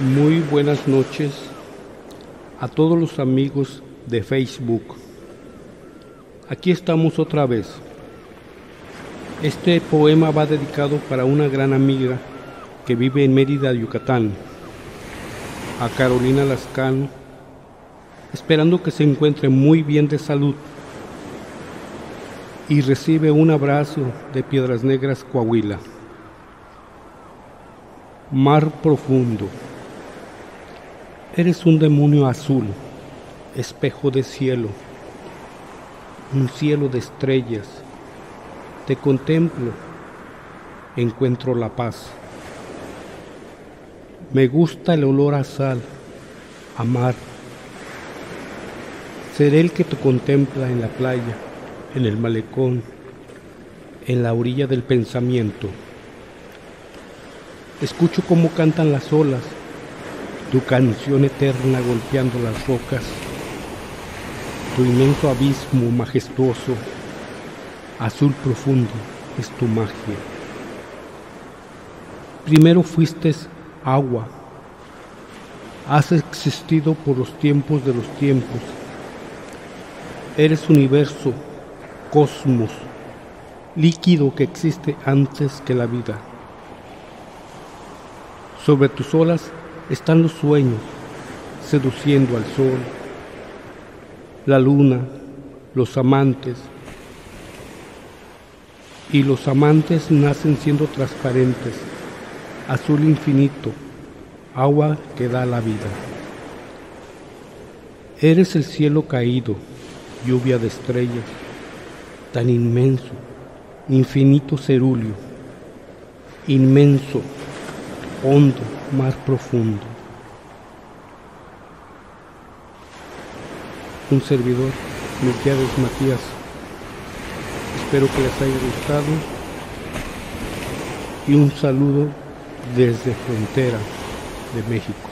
Muy buenas noches a todos los amigos de Facebook. Aquí estamos otra vez. Este poema va dedicado para una gran amiga que vive en Mérida, Yucatán, a Carolina Lascano, esperando que se encuentre muy bien de salud y recibe un abrazo de Piedras Negras, Coahuila. Mar profundo. Eres un demonio azul, espejo de cielo, un cielo de estrellas. Te contemplo, encuentro la paz. Me gusta el olor a sal, a mar. Seré el que te contempla en la playa, en el malecón, en la orilla del pensamiento. Escucho cómo cantan las olas tu canción eterna golpeando las rocas, tu inmenso abismo majestuoso, azul profundo es tu magia. Primero fuiste agua, has existido por los tiempos de los tiempos, eres universo, cosmos, líquido que existe antes que la vida. Sobre tus olas están los sueños seduciendo al sol, la luna, los amantes. Y los amantes nacen siendo transparentes, azul infinito, agua que da la vida. Eres el cielo caído, lluvia de estrellas, tan inmenso, infinito cerulio, inmenso, hondo, más profundo. Un servidor, Melquiades Matías. Espero que les haya gustado y un saludo desde Frontera de México.